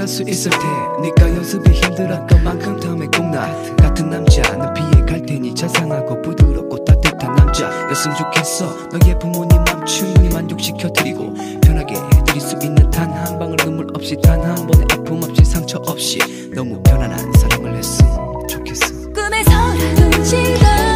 잘할 수 있을 테니까 연습이 힘들었던 만큼 다음에 꼭 나 같은 남자 는 피해갈 테니 자상하고 부드럽고 따뜻한 남자였으면 좋겠어. 너의 부모님 맘충분히 만족시켜드리고 편하게 해드릴 수 있는 단 한 방울 눈물 없이 단 한 번의 아픔 없이 상처 없이 너무 편안한 사랑을 했으면 좋겠어. 꿈에서라도 지가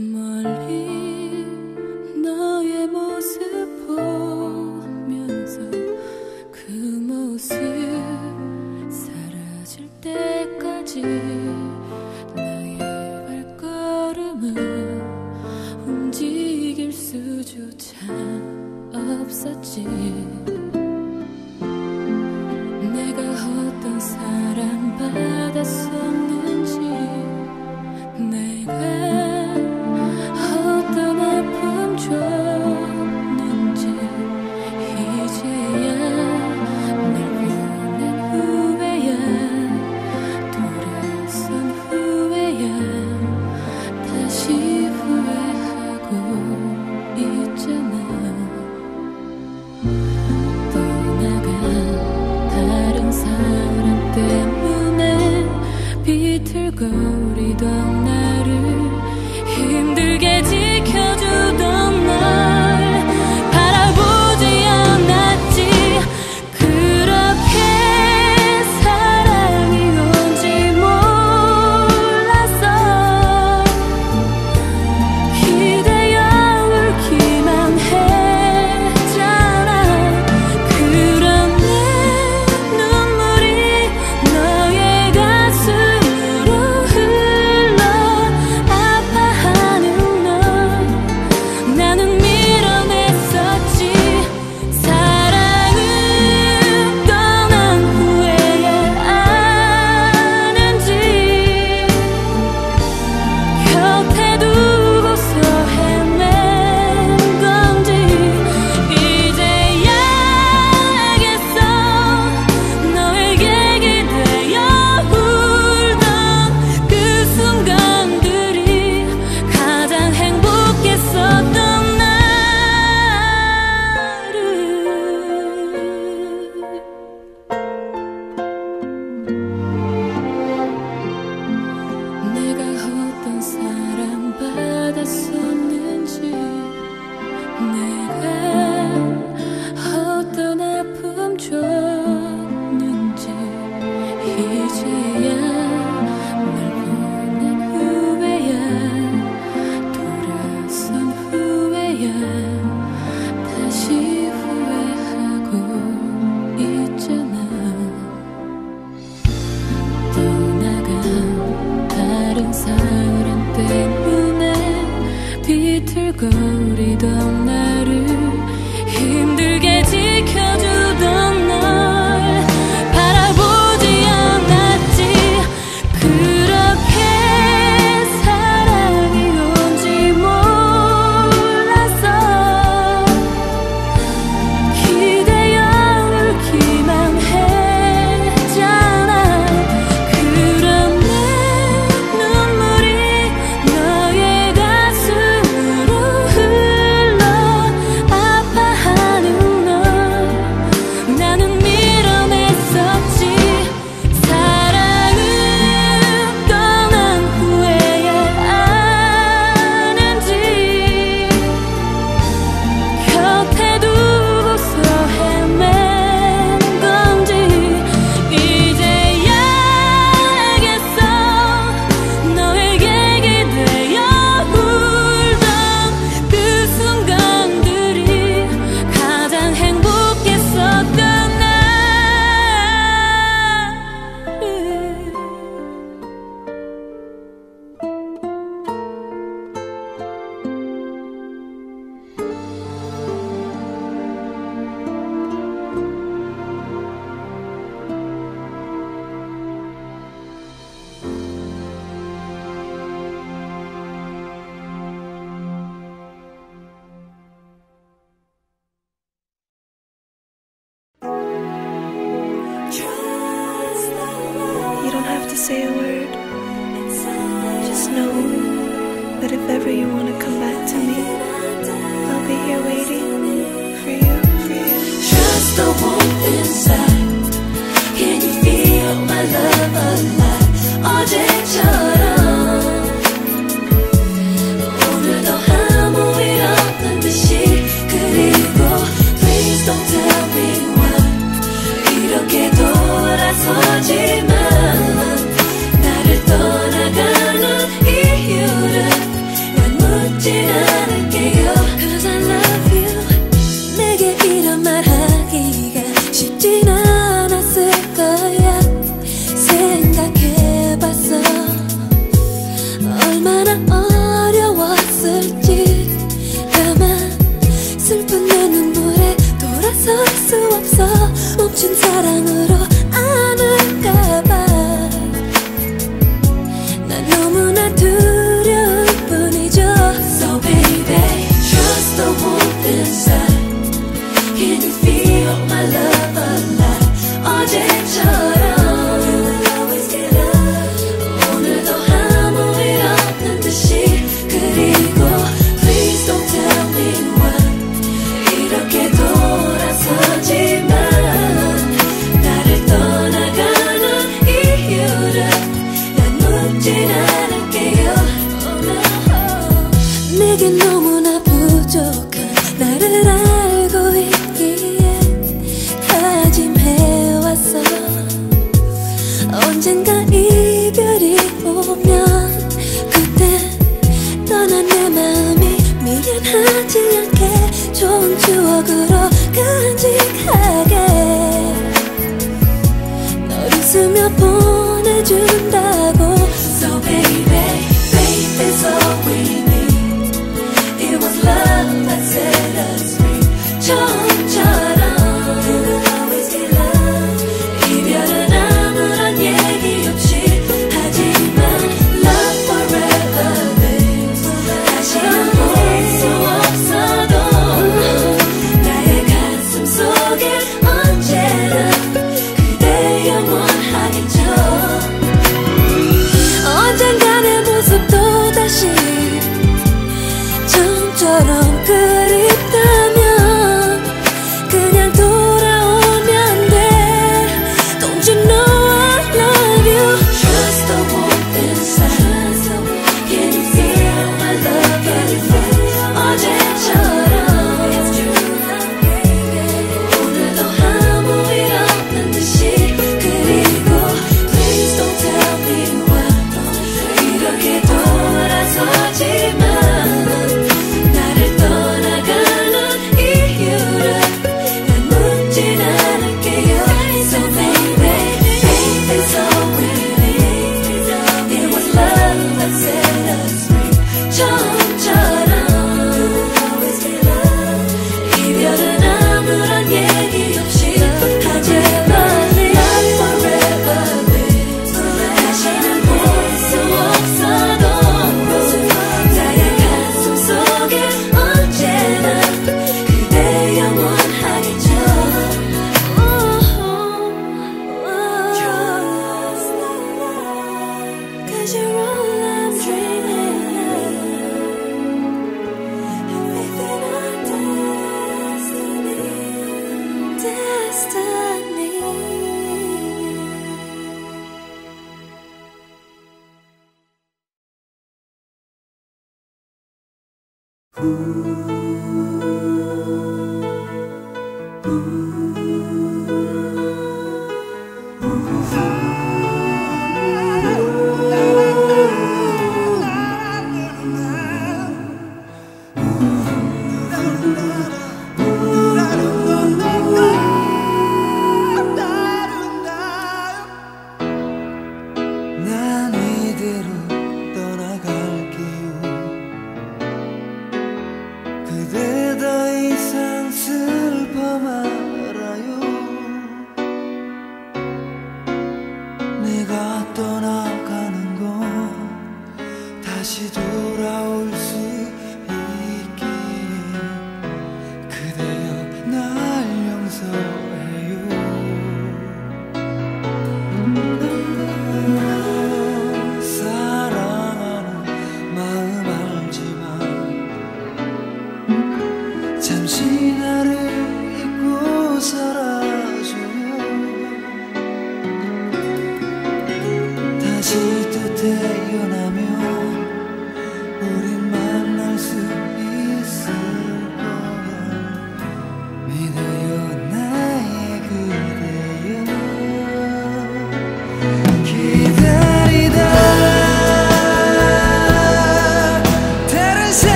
Maria. say a word. Just know that if ever you want to come back to me, I'll be here waiting.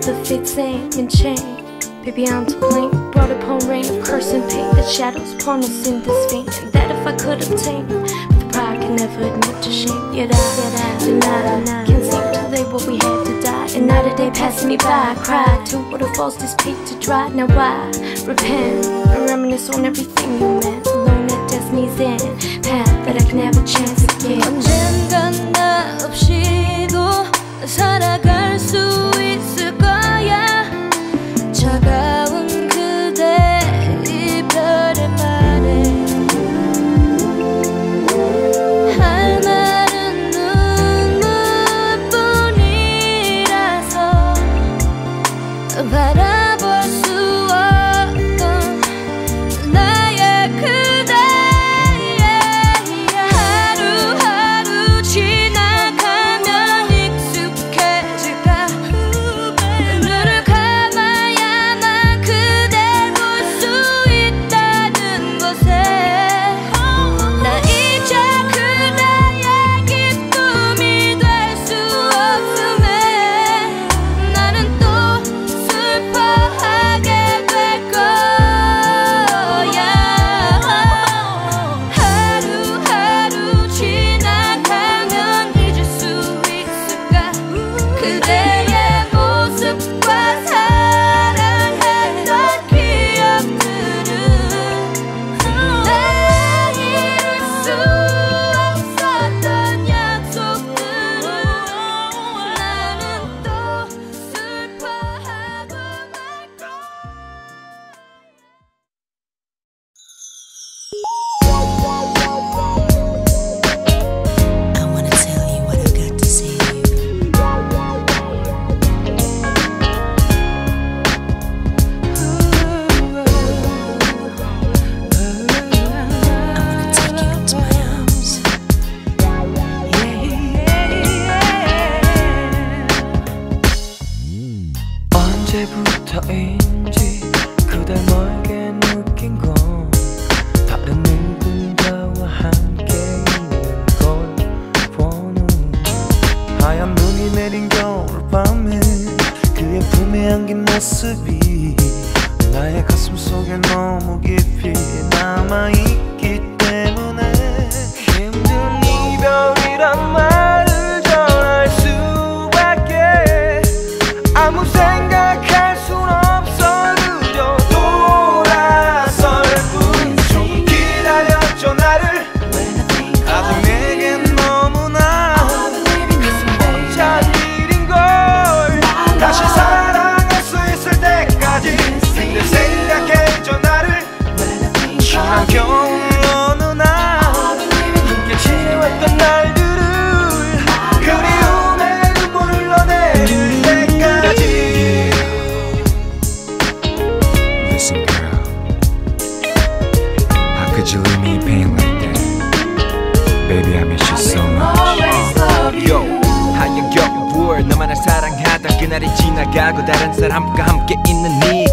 The fits ain't aim and chain. Baby, I'm to blame. Brought upon rain of curse and pain that shadows upon us in this vein. That if I could obtain, but the pride can never admit to shame. Yet I, yet I deny, deny. Can't seem to lay what we had to die. And now the day passing me by, I cried to what a this peak to dry. Now I repent I reminisce on everything you meant. Alone at destiny's end, path that I can have a chance again. 언젠간 나 없이도 살아갈 수 있 love.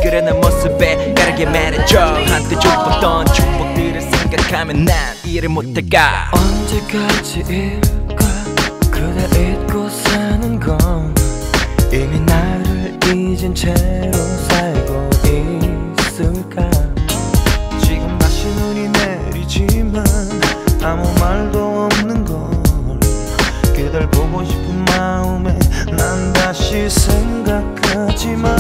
흐르는 모습에 가르게 매달져 한때 축복던 축복들을 생각하면 난 이를 못할까? 언제까지일까 그대 잊고 사는 건 이미 나를 잊은 채로 살고 있을까? 지금 다시 눈이 내리지만 아무 말도 없는 걸 그댈 보고 싶은 마음에 난 다시 생각하지만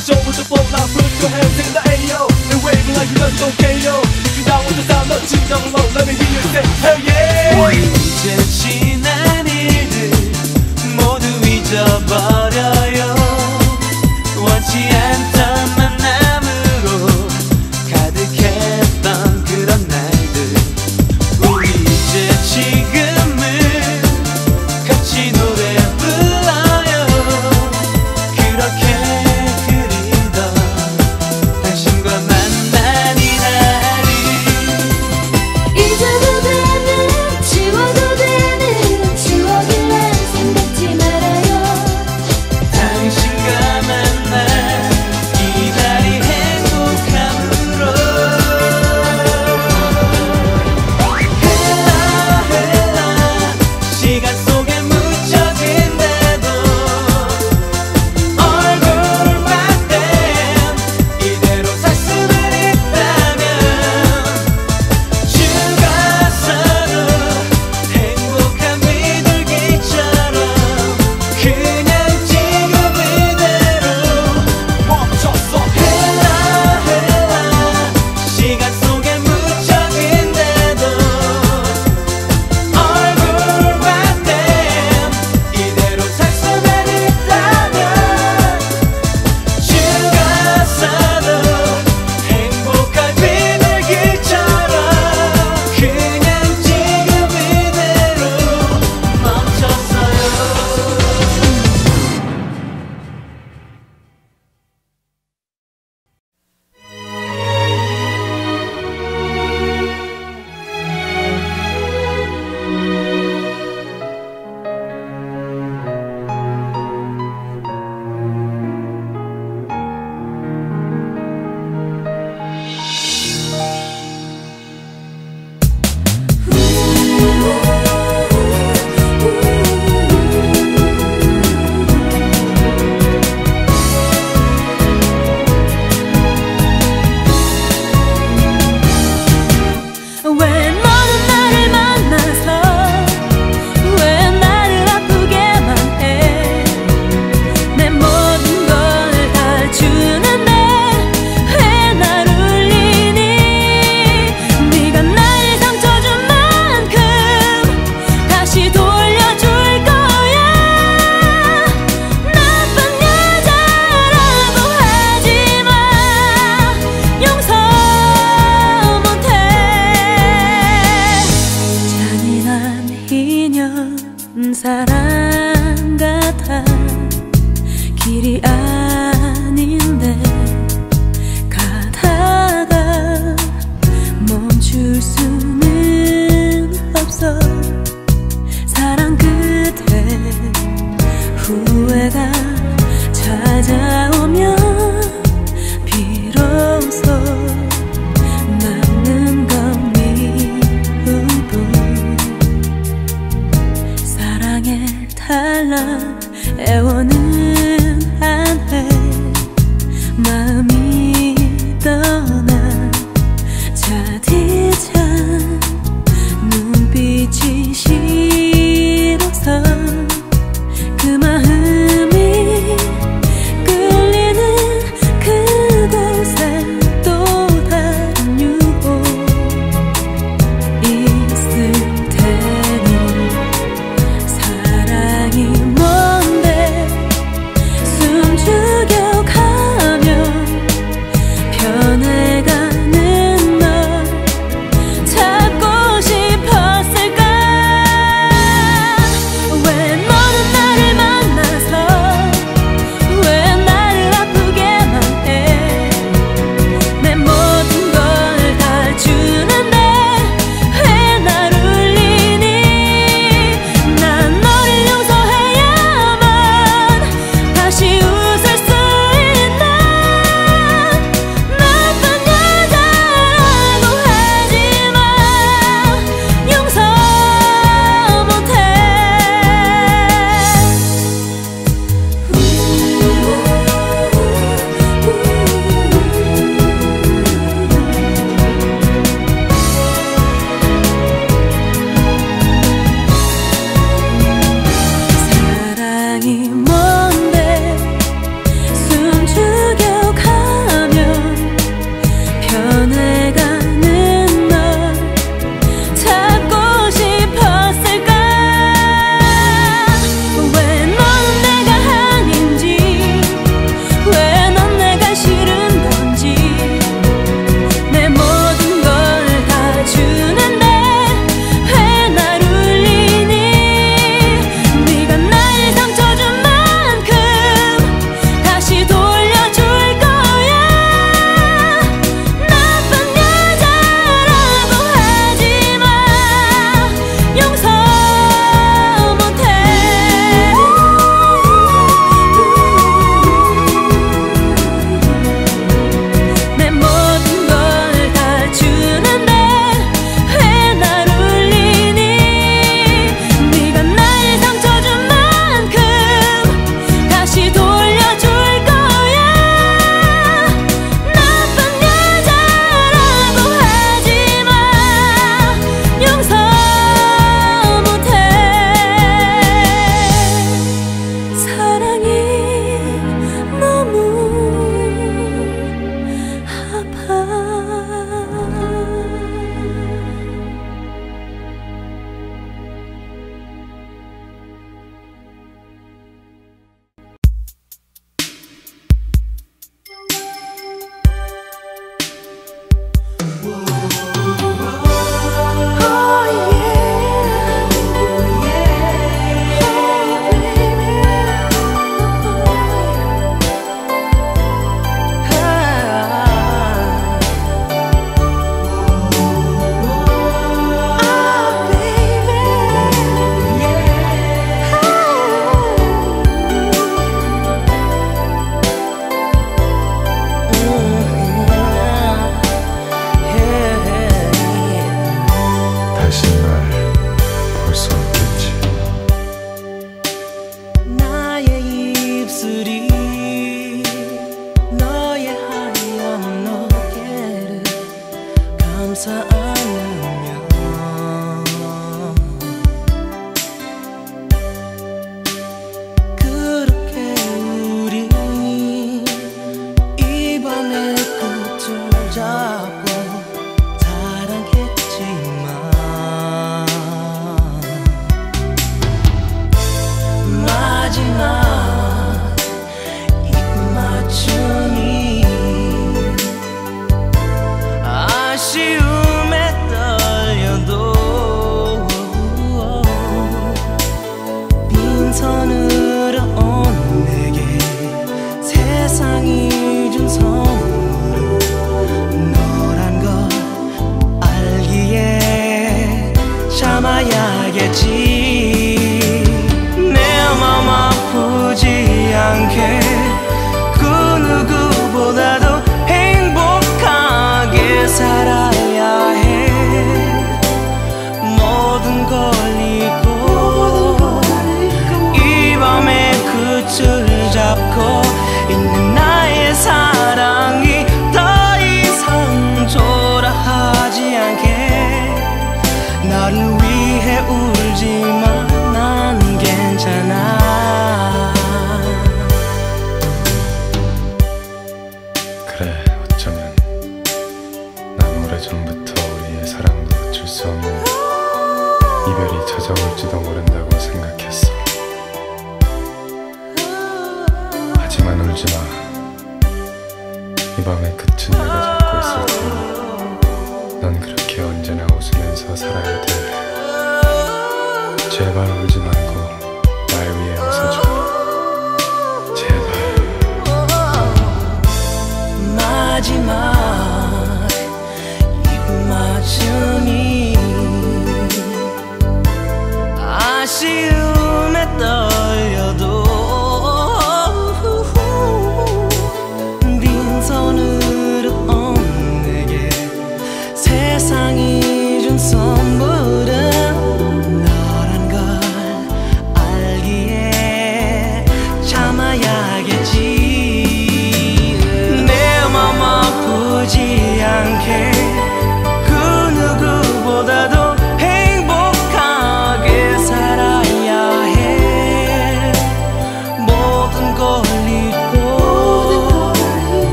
show with the flow Now put your hands in the air yo And wave like you just don't care yo If you down with the sound 넌 진정으로 Let me hear you say hell yeah 이제 지난 일들 모두 잊어버려요 원치 않아